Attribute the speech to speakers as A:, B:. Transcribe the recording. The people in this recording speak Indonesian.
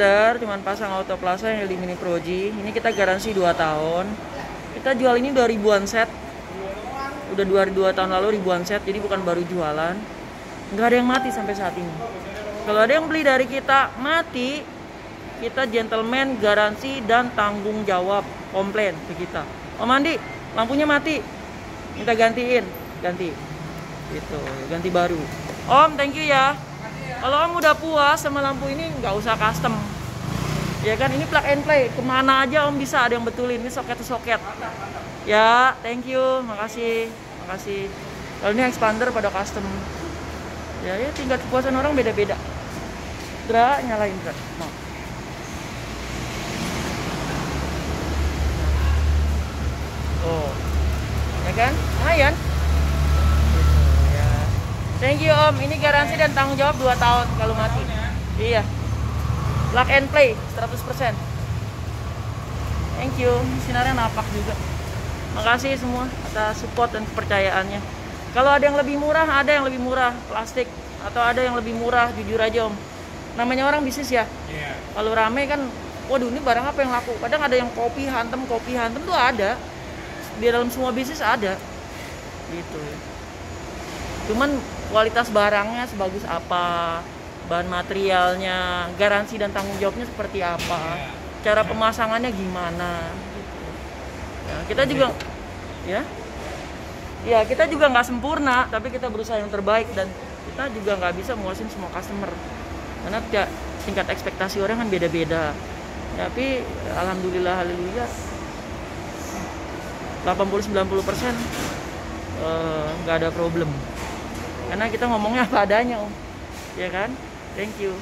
A: Dar, cuman pasang auto plaza yang di mini proji. Ini kita garansi 2 tahun. Kita jual ini 2 ribuan set. Udah 2, 2 tahun lalu ribuan set, jadi bukan baru jualan. Nggak ada yang mati sampai saat ini. Kalau ada yang beli dari kita mati, kita gentleman garansi dan tanggung jawab komplain ke kita. Om Andi, lampunya mati. Minta gantiin, ganti. Gitu, ganti baru. Om, thank you ya. Kalau om udah puas sama lampu ini nggak usah custom. Ya kan ini plug and play. Ke mana aja om bisa ada yang betulin. Ini soket soket. Ya, thank you. Makasih. Makasih. Kalau ini expander pada custom. Ya, ya tingkat kepuasan orang beda-beda. Dra, nyalain Dra. Oh. Ya kan? Lumayan. Thank you Om, ini garansi dan tanggung jawab 2 tahun kalau mati. Iya. Plug and play 100%. Thank you. Sinarnya napak juga. Makasih semua atas support dan kepercayaannya. Kalau ada yang lebih murah, ada yang lebih murah plastik atau ada yang lebih murah jujur aja Om. Namanya orang bisnis ya.
B: Iya.
A: Kalau rame kan, waduh ini barang apa yang laku? Kadang ada yang kopi hantem, kopi hantem tuh ada. Di dalam semua bisnis ada. Gitu. Cuman kualitas barangnya sebagus apa, bahan materialnya, garansi dan tanggung jawabnya seperti apa, cara pemasangannya gimana. Gitu. Ya, kita juga, ya, ya kita juga nggak sempurna, tapi kita berusaha yang terbaik dan kita juga nggak bisa memuasin semua customer karena ya, tingkat ekspektasi orang kan beda-beda. Tapi alhamdulillah haleluya 80-90% persen eh, nggak ada problem karena kita ngomongnya apa adanya om. Ya kan? Thank you